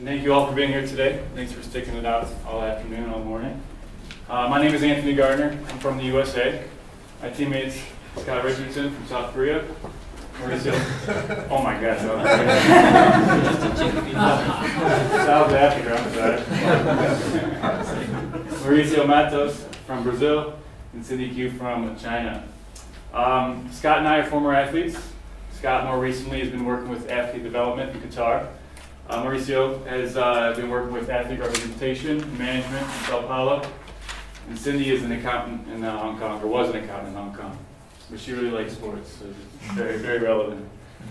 And thank you all for being here today. Thanks for sticking it out all afternoon, all morning. Uh, my name is Anthony Gardner. I'm from the USA. My teammates, Scott Richardson from South Korea. Mauricio. Oh my God, South Africa, I'm sorry. Mauricio Matos from Brazil and Cindy Q from China. Um, Scott and I are former athletes. Scott more recently has been working with athlete development in Qatar. Uh, Mauricio has uh, been working with athlete representation management in Sao Paulo. And Cindy is an accountant in uh, Hong Kong, or was an accountant in Hong Kong. But she really likes sports, so it's very, very relevant.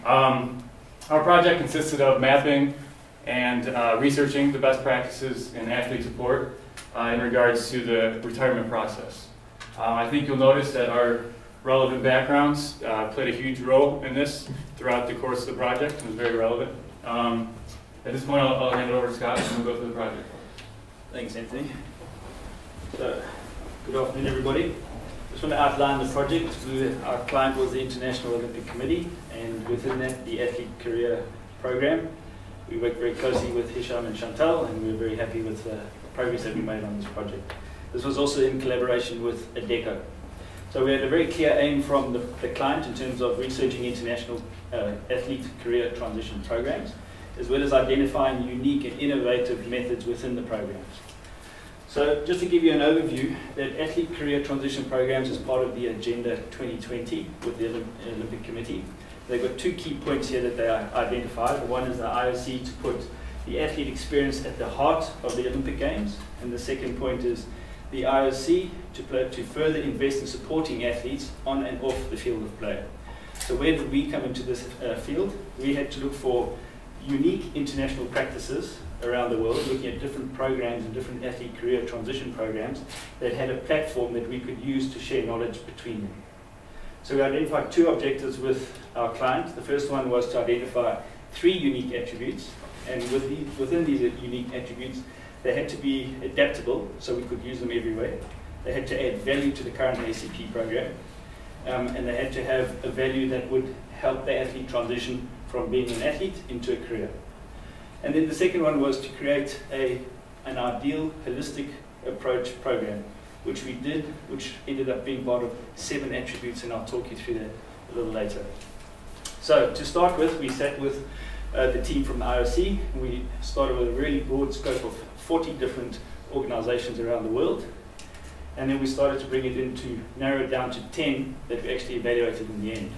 Um, our project consisted of mapping and uh, researching the best practices in athlete support uh, in regards to the retirement process. Uh, I think you'll notice that our relevant backgrounds uh, played a huge role in this throughout the course of the project. It was very relevant. Um, at this point, I'll, I'll, hand it over to Scott and we'll go through the project. Thanks, Anthony. So, good afternoon, everybody. Just want to outline the project. Our client was the International Olympic Committee, and within that, the Athlete Career Program. We worked very closely with Hisham and Chantal, and we are very happy with the progress that we made on this project. This was also in collaboration with Adecco. So we had a very clear aim from the, the client in terms of researching international uh, athlete career transition programs as well as identifying unique and innovative methods within the programs. So just to give you an overview, that athlete career transition programs is part of the Agenda 2020 with the Olympic Committee. They've got two key points here that they identified. One is the IOC to put the athlete experience at the heart of the Olympic Games, and the second point is the IOC to, play, to further invest in supporting athletes on and off the field of play. So where did we come into this uh, field? We had to look for unique international practices around the world, looking at different programs and different athlete career transition programs that had a platform that we could use to share knowledge between them. So we identified two objectives with our clients. The first one was to identify three unique attributes, and within these unique attributes, they had to be adaptable, so we could use them everywhere. They had to add value to the current ACP program, um, and they had to have a value that would help the athlete transition from being an athlete into a career. And then the second one was to create a, an ideal holistic approach program, which we did, which ended up being part of seven attributes, and I'll talk you through that a little later. So to start with, we sat with uh, the team from the IOC. We started with a really broad scope of 40 different organizations around the world. And then we started to bring it into, narrow it down to 10 that we actually evaluated in the end.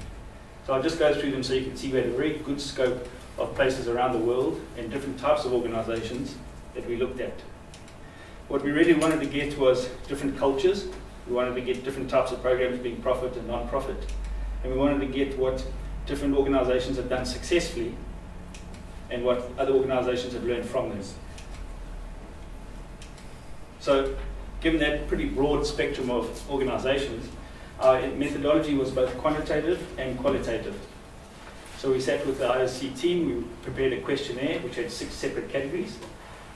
So I'll just go through them so you can see we had a very good scope of places around the world and different types of organizations that we looked at. What we really wanted to get was different cultures. We wanted to get different types of programs being profit and non-profit. And we wanted to get what different organizations have done successfully and what other organizations have learned from this. So given that pretty broad spectrum of organizations, our methodology was both quantitative and qualitative. So we sat with the IOC team, we prepared a questionnaire which had six separate categories.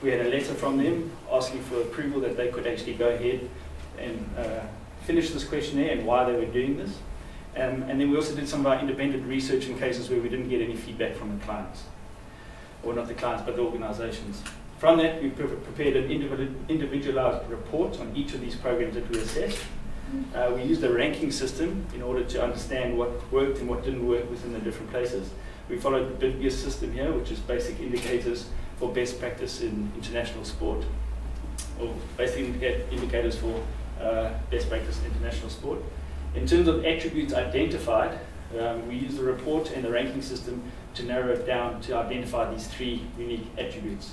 We had a letter from them asking for approval that they could actually go ahead and uh, finish this questionnaire and why they were doing this. Um, and then we also did some of our independent research in cases where we didn't get any feedback from the clients. Or not the clients, but the organizations. From that, we pre prepared an individualized report on each of these programs that we assessed. Uh, we used a ranking system in order to understand what worked and what didn't work within the different places. We followed the BIS system here, which is basic indicators for best practice in international sport, or basic indicators for uh, best practice in international sport. In terms of attributes identified, um, we used the report and the ranking system to narrow it down to identify these three unique attributes.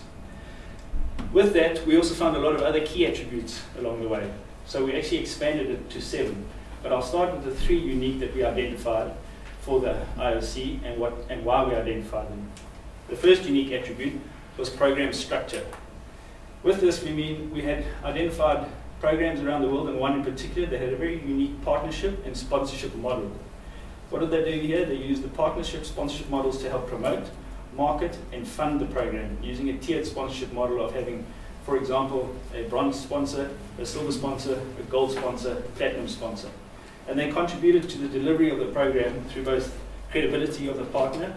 With that, we also found a lot of other key attributes along the way. So we actually expanded it to seven. But I'll start with the three unique that we identified for the IOC and, what, and why we identified them. The first unique attribute was program structure. With this, we mean we had identified programs around the world, and one in particular that had a very unique partnership and sponsorship model. What did they do here? They used the partnership sponsorship models to help promote, market, and fund the program using a tiered sponsorship model of having for example, a bronze sponsor, a silver sponsor, a gold sponsor, a platinum sponsor. And they contributed to the delivery of the program through both credibility of the partner,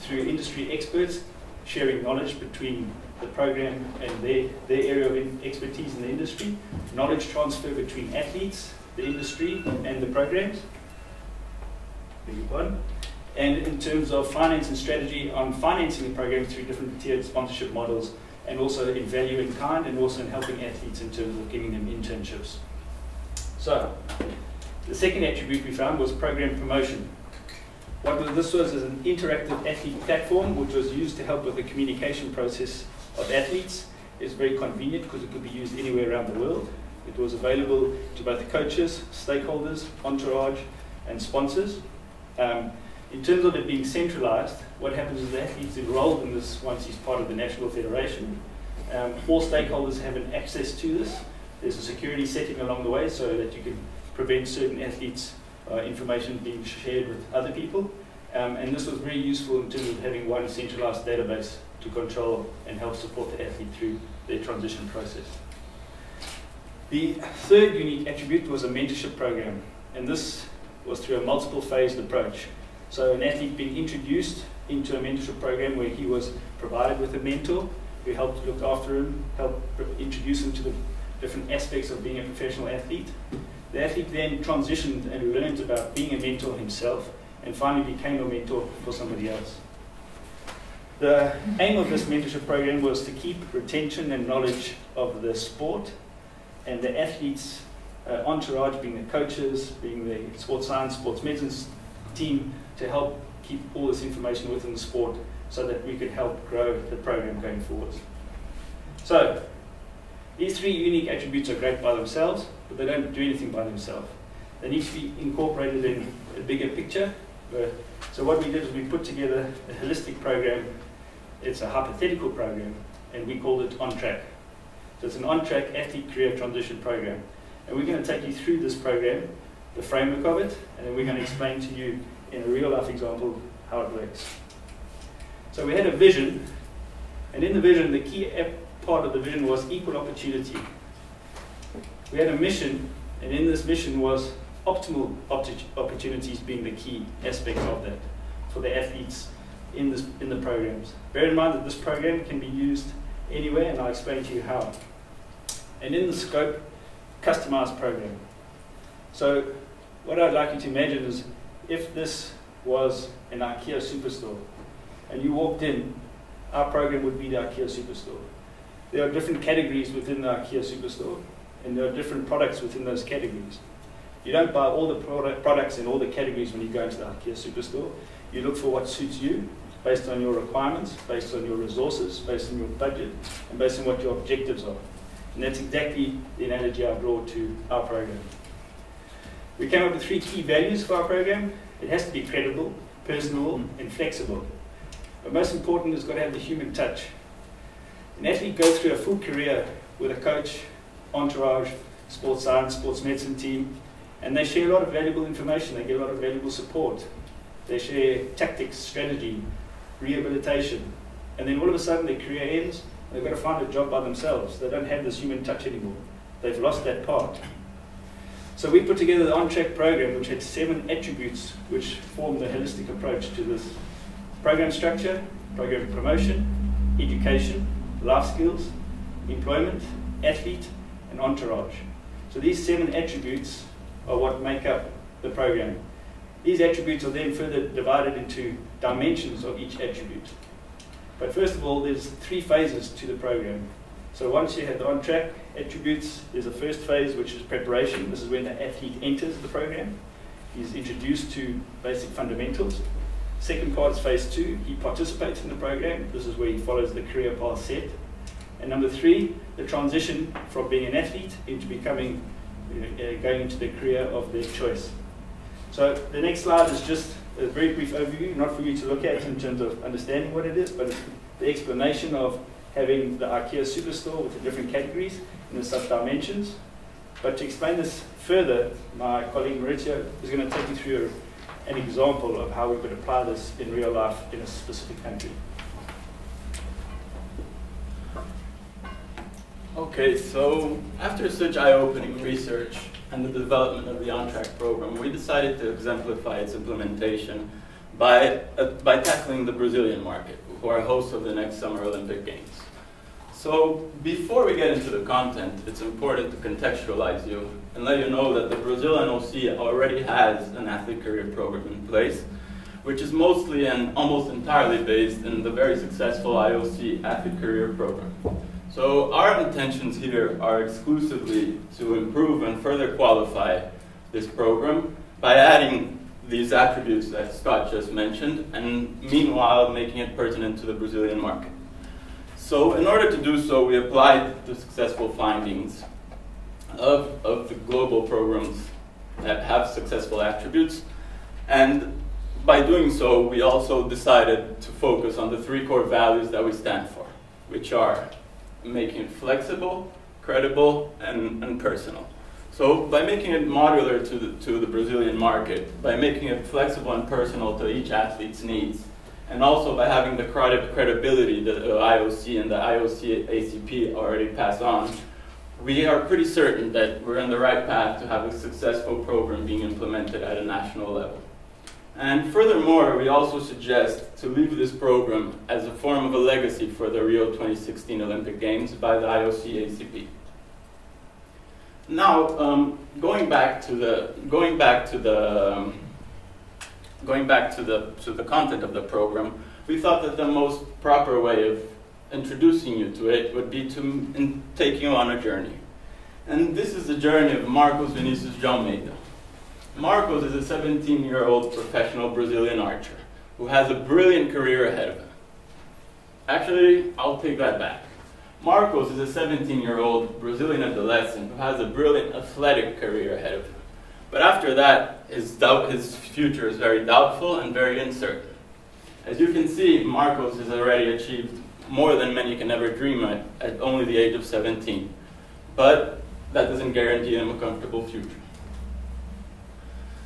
through industry experts, sharing knowledge between the program and their, their area of expertise in the industry, knowledge transfer between athletes, the industry, and the programs. And in terms of finance and strategy on financing the program through different tiered sponsorship models, and also in value in kind, and also in helping athletes in terms of giving them internships. So, the second attribute we found was program promotion. What this was is an interactive athlete platform which was used to help with the communication process of athletes. It's very convenient because it could be used anywhere around the world. It was available to both coaches, stakeholders, entourage, and sponsors. Um, in terms of it being centralized, what happens is the athletes enrolled in this once he's part of the national federation. Um, all stakeholders have an access to this. There's a security setting along the way so that you can prevent certain athletes' uh, information being shared with other people. Um, and this was very useful in terms of having one centralized database to control and help support the athlete through their transition process. The third unique attribute was a mentorship program, and this was through a multiple phased approach. So an athlete being introduced into a mentorship program where he was provided with a mentor who helped look after him, helped introduce him to the different aspects of being a professional athlete. The athlete then transitioned and learned about being a mentor himself and finally became a mentor for somebody else. The aim of this mentorship program was to keep retention and knowledge of the sport and the athletes' uh, entourage, being the coaches, being the sports science, sports medicine team, to help keep all this information within the sport so that we could help grow the program going forward. So, these three unique attributes are great by themselves, but they don't do anything by themselves. They need to be incorporated in a bigger picture. So what we did is we put together a holistic program. It's a hypothetical program, and we called it On Track. So it's an on-track athlete career transition program. And we're going to take you through this program, the framework of it, and then we're going to explain to you in a real life example how it works. So we had a vision, and in the vision, the key part of the vision was equal opportunity. We had a mission, and in this mission was optimal opportunities being the key aspect of that for the athletes in, this, in the programs. Bear in mind that this program can be used anywhere, and I'll explain to you how. And in the scope, customized program. So what I'd like you to imagine is if this was an IKEA superstore and you walked in, our program would be the IKEA superstore. There are different categories within the IKEA superstore and there are different products within those categories. You don't buy all the product, products in all the categories when you go into the IKEA superstore. You look for what suits you based on your requirements, based on your resources, based on your budget, and based on what your objectives are. And that's exactly the analogy I draw to our program. We came up with three key values for our program. It has to be credible, personal, and flexible. But most important, it's got to have the human touch. An athlete goes through a full career with a coach, entourage, sports science, sports medicine team, and they share a lot of valuable information. They get a lot of valuable support. They share tactics, strategy, rehabilitation, and then all of a sudden their career ends, they've got to find a job by themselves. They don't have this human touch anymore. They've lost that part. So we put together the on-track program, which had seven attributes which form the holistic approach to this program structure, program promotion, education, life skills, employment, athlete, and entourage. So these seven attributes are what make up the program. These attributes are then further divided into dimensions of each attribute. But first of all, there's three phases to the program. So once you have the on-track attributes, there's a first phase, which is preparation. This is when the athlete enters the program. He's introduced to basic fundamentals. Second part is phase two. He participates in the program. This is where he follows the career path set. And number three, the transition from being an athlete into becoming, uh, going into the career of their choice. So the next slide is just a very brief overview, not for you to look at in terms of understanding what it is, but the explanation of having the IKEA superstore with the different categories and the sub-dimensions. But to explain this further, my colleague Mauricio is going to take you through an example of how we could apply this in real life in a specific country. Okay, so after such eye-opening research and the development of the OnTrack program, we decided to exemplify its implementation by, uh, by tackling the Brazilian market, who are hosts of the next Summer Olympic Games. So before we get into the content, it's important to contextualize you and let you know that the Brazil NOC already has an athlete career program in place, which is mostly and almost entirely based in the very successful IOC athlete career program. So our intentions here are exclusively to improve and further qualify this program by adding these attributes that Scott just mentioned, and meanwhile making it pertinent to the Brazilian market. So in order to do so, we applied the successful findings of, of the global programs that have successful attributes, and by doing so, we also decided to focus on the three core values that we stand for, which are making it flexible, credible, and, and personal. So by making it modular to the, to the Brazilian market, by making it flexible and personal to each athlete's needs, and also by having the credit credibility that the IOC and the IOC ACP already passed on, we are pretty certain that we're on the right path to have a successful program being implemented at a national level. And furthermore, we also suggest to leave this program as a form of a legacy for the Rio 2016 Olympic Games by the IOC ACP. Now, um, going back to the going back to the um, going back to the to the content of the program, we thought that the most proper way of introducing you to it would be to take you on a journey. And this is the journey of Marcos Vinicius de Almeida. Marcos is a 17-year-old professional Brazilian archer who has a brilliant career ahead of him. Actually, I'll take that back. Marcos is a 17 year old Brazilian adolescent who has a brilliant athletic career ahead of him. But after that, his, doubt, his future is very doubtful and very uncertain. As you can see, Marcos has already achieved more than many can ever dream at, at only the age of 17. But that doesn't guarantee him a comfortable future.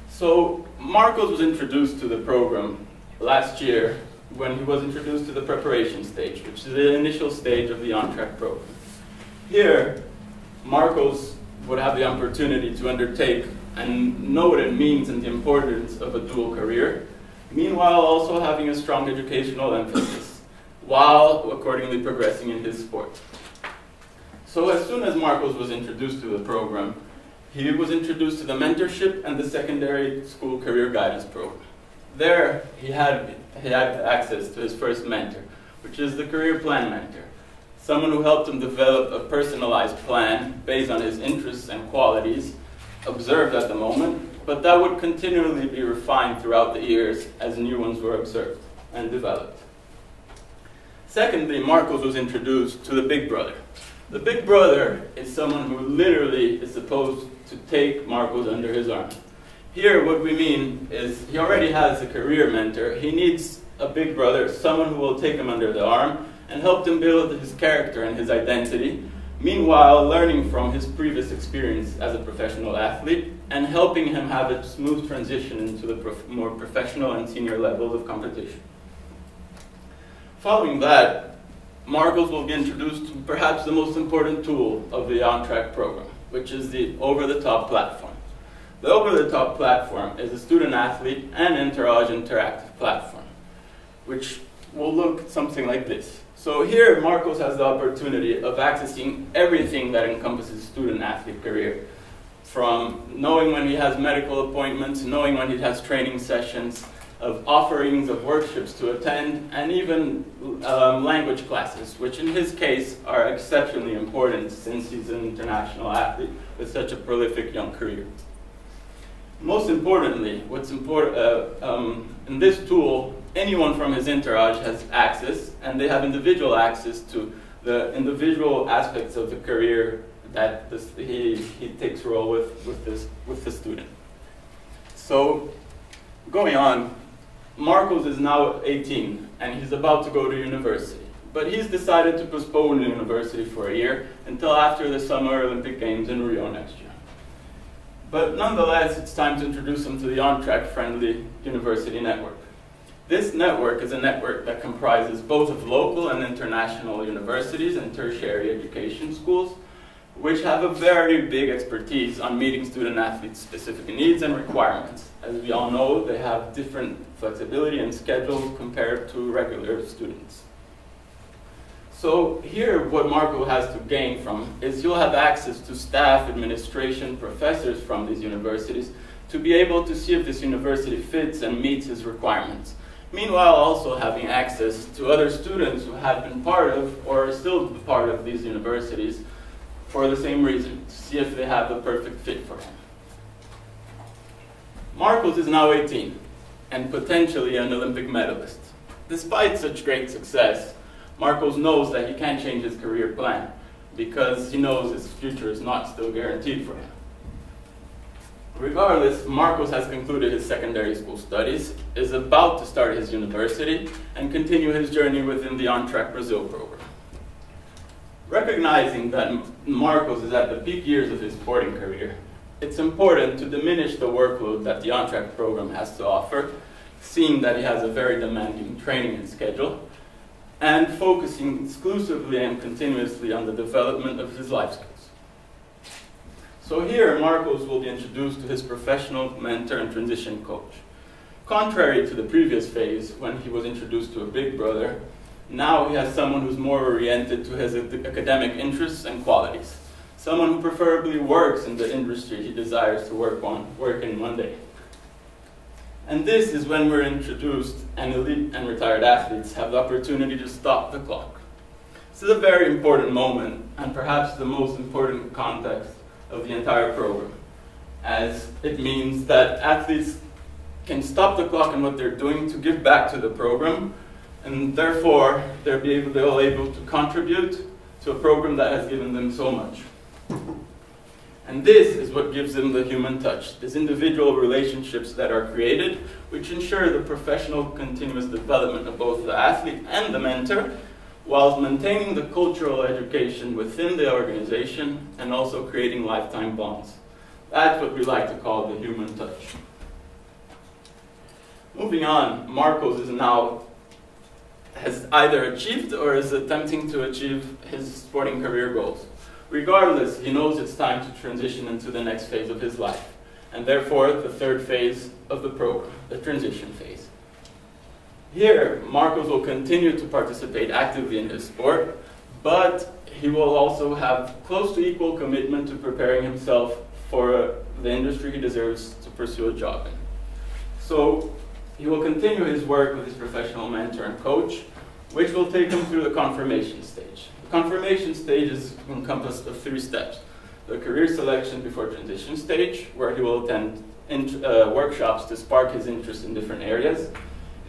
So, Marcos was introduced to the program last year when he was introduced to the preparation stage, which is the initial stage of the on-track program. Here, Marcos would have the opportunity to undertake and know what it means and the importance of a dual career, meanwhile also having a strong educational emphasis, while accordingly progressing in his sport. So as soon as Marcos was introduced to the program, he was introduced to the mentorship and the secondary school career guidance program. There, he had he had access to his first mentor, which is the career plan mentor, someone who helped him develop a personalized plan based on his interests and qualities observed at the moment, but that would continually be refined throughout the years as new ones were observed and developed. Secondly, Marcos was introduced to the big brother. The big brother is someone who literally is supposed to take Marcos under his arm. Here, what we mean is he already has a career mentor. He needs a big brother, someone who will take him under the arm and help him build his character and his identity. Meanwhile, learning from his previous experience as a professional athlete and helping him have a smooth transition into the prof more professional and senior levels of competition. Following that, Marcos will be introduced to perhaps the most important tool of the on-track program, which is the over-the-top platform. The over-the-top platform is a student athlete and Entourage interactive platform, which will look something like this. So here, Marcos has the opportunity of accessing everything that encompasses student athlete career, from knowing when he has medical appointments, knowing when he has training sessions, of offerings of workshops to attend, and even um, language classes, which in his case are exceptionally important since he's an international athlete with such a prolific young career. Most importantly, what's important uh, um, in this tool, anyone from his entourage has access, and they have individual access to the individual aspects of the career that this, he, he takes role with, with, this, with the student. So, going on, Marcos is now 18, and he's about to go to university. But he's decided to postpone university for a year until after the Summer Olympic Games in Rio next year. But nonetheless, it's time to introduce them to the on-track friendly university network. This network is a network that comprises both of local and international universities and tertiary education schools, which have a very big expertise on meeting student athletes' specific needs and requirements. As we all know, they have different flexibility and schedule compared to regular students. So here, what Marco has to gain from is you'll have access to staff, administration, professors from these universities to be able to see if this university fits and meets his requirements. Meanwhile, also having access to other students who have been part of or are still part of these universities for the same reason, to see if they have the perfect fit for him. Marcos is now 18 and potentially an Olympic medalist. Despite such great success, Marcos knows that he can't change his career plan because he knows his future is not still guaranteed for him. Regardless, Marcos has concluded his secondary school studies, is about to start his university, and continue his journey within the On Track Brazil program. Recognizing that Marcos is at the peak years of his sporting career, it's important to diminish the workload that the On Track program has to offer, seeing that he has a very demanding training and schedule, and focusing exclusively and continuously on the development of his life skills. So here, Marcos will be introduced to his professional mentor and transition coach. Contrary to the previous phase, when he was introduced to a big brother, now he has someone who's more oriented to his academic interests and qualities. Someone who preferably works in the industry he desires to work on, work in one day. And this is when we're introduced and elite and retired athletes have the opportunity to stop the clock. This is a very important moment and perhaps the most important context of the entire program, as it means that athletes can stop the clock in what they're doing to give back to the program, and therefore they'll be able, they'll able to contribute to a program that has given them so much. And this is what gives them the human touch, these individual relationships that are created, which ensure the professional continuous development of both the athlete and the mentor, whilst maintaining the cultural education within the organization and also creating lifetime bonds. That's what we like to call the human touch. Moving on, Marcos is now has either achieved or is attempting to achieve his sporting career goals. Regardless, he knows it's time to transition into the next phase of his life, and therefore the third phase of the program, the transition phase. Here, Marcos will continue to participate actively in his sport, but he will also have close to equal commitment to preparing himself for uh, the industry he deserves to pursue a job in. So he will continue his work with his professional mentor and coach, which will take him through the confirmation stage. Confirmation stage is encompassed of three steps. The career selection before transition stage, where he will attend uh, workshops to spark his interest in different areas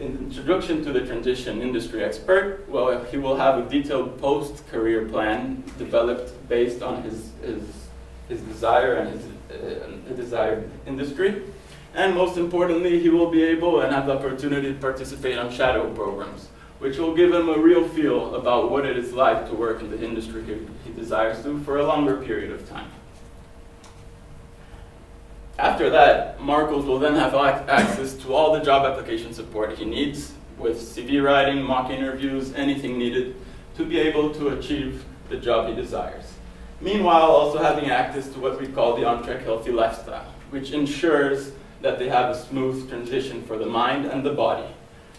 introduction to the transition industry expert, well, he will have a detailed post-career plan developed based on his, his, his desire and his uh, desired industry. And most importantly, he will be able and have the opportunity to participate on shadow programs, which will give him a real feel about what it is like to work in the industry he, desires to for a longer period of time. After that, Marcos will then have access to all the job application support he needs with CV writing, mock interviews, anything needed to be able to achieve the job he desires. Meanwhile, also having access to what we call the on-track healthy lifestyle, which ensures that they have a smooth transition for the mind and the body.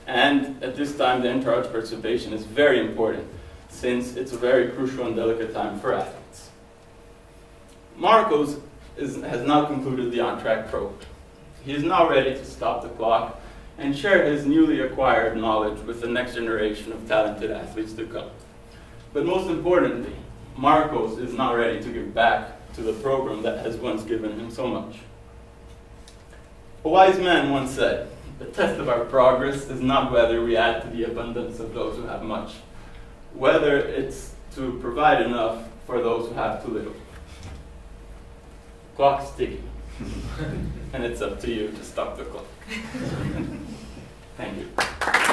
And at this time, the entourage participation is very important since it's a very crucial and delicate time for athletes. Marcos is, has now concluded the on-track program. He is now ready to stop the clock and share his newly acquired knowledge with the next generation of talented athletes to come. But most importantly, Marcos is now ready to give back to the program that has once given him so much. A wise man once said, the test of our progress is not whether we add to the abundance of those who have much, whether it's to provide enough for those who have too little. Clock's ticking. and it's up to you to stop the clock. Thank you.